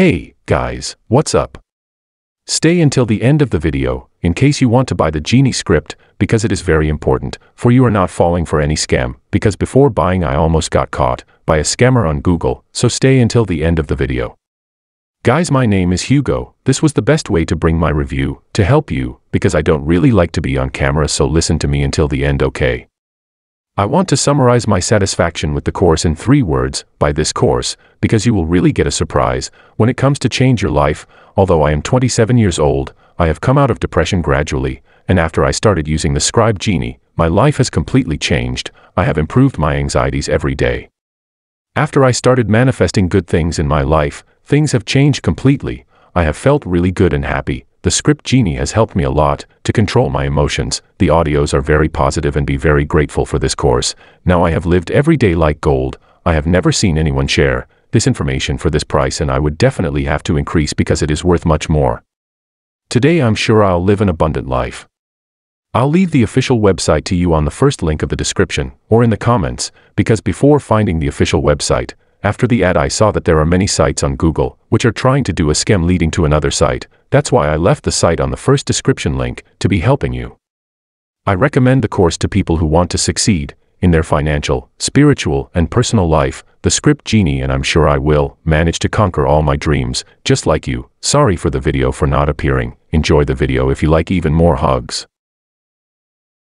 Hey, guys, what's up? Stay until the end of the video, in case you want to buy the Genie script, because it is very important, for you are not falling for any scam, because before buying I almost got caught, by a scammer on Google, so stay until the end of the video. Guys my name is Hugo, this was the best way to bring my review, to help you, because I don't really like to be on camera so listen to me until the end okay. I want to summarize my satisfaction with the course in three words, by this course, because you will really get a surprise, when it comes to change your life, although I am 27 years old, I have come out of depression gradually, and after I started using the Script Genie, my life has completely changed, I have improved my anxieties every day. After I started manifesting good things in my life, things have changed completely, I have felt really good and happy, the script genie has helped me a lot to control my emotions. The audios are very positive and be very grateful for this course. Now I have lived every day like gold. I have never seen anyone share this information for this price and I would definitely have to increase because it is worth much more. Today I'm sure I'll live an abundant life. I'll leave the official website to you on the first link of the description or in the comments because before finding the official website, after the ad I saw that there are many sites on Google which are trying to do a scam leading to another site, that's why I left the site on the first description link to be helping you. I recommend the course to people who want to succeed in their financial, spiritual, and personal life, the script genie and I'm sure I will manage to conquer all my dreams, just like you. Sorry for the video for not appearing. Enjoy the video if you like even more hugs.